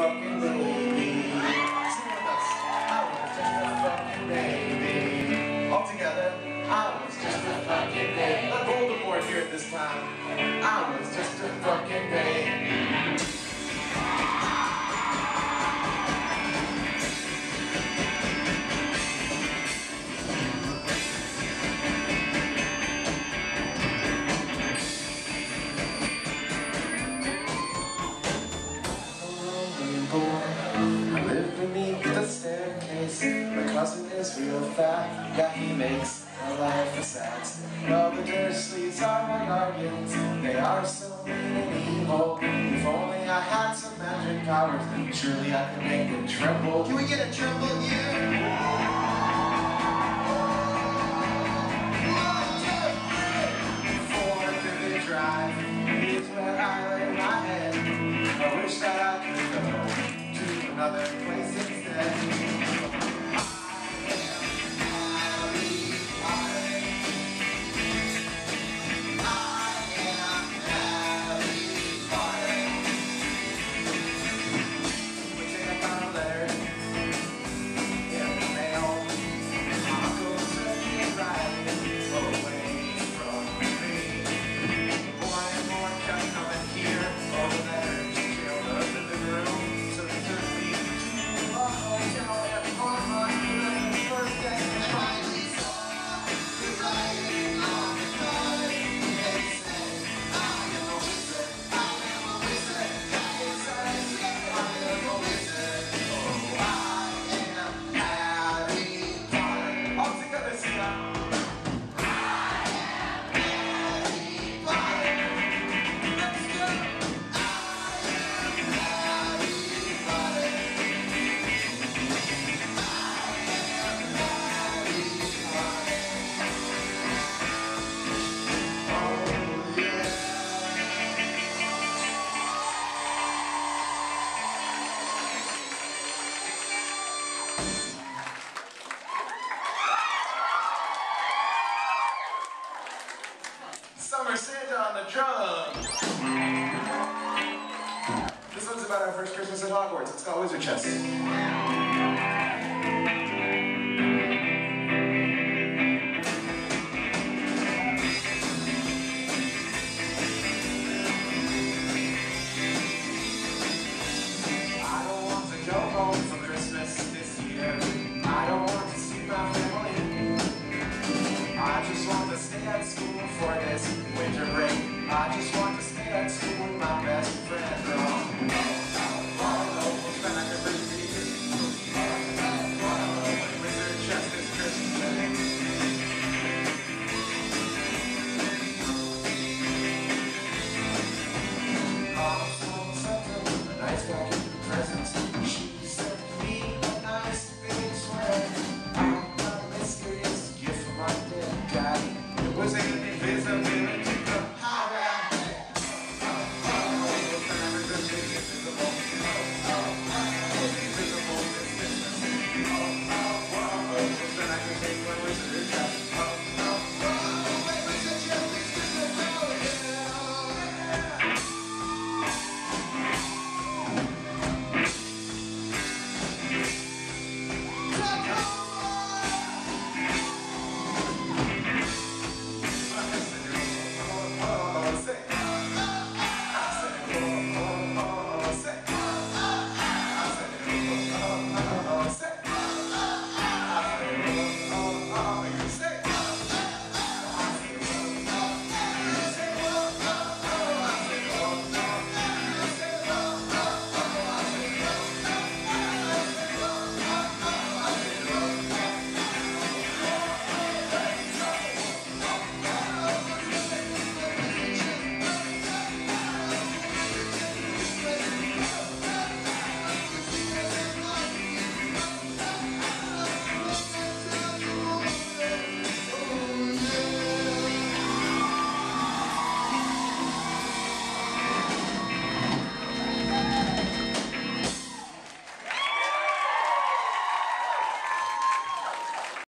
fucking baby. Sing with us. I was just a fucking baby. All together. I was just a fucking baby. Let Voldemort hear it this time. I was just a fucking baby. Real fat. Yeah, he makes my life a sad. Well, the Dursleys are my guardians. They are so mean and evil. If only I had some magic powers, then surely I could make them tremble. Can we get a tremble Privet Drive is where I lay my head. I wish that I could go to another place the drums. This one's about our first Christmas at Hogwarts. It's called Wizard Chess. just want